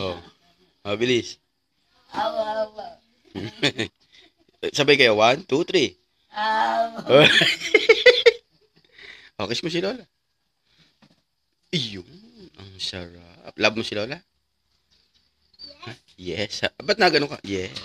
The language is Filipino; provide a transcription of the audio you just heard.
Oh. Mabilis. Awa, awa. Sabay kayo. One, two, three. Awa. oh, kiss mo si Lola. Iyon. Ang sarap. Love mo si Lola? Huh? Yes. Ah, ah, ba't na ganun ka? Yes.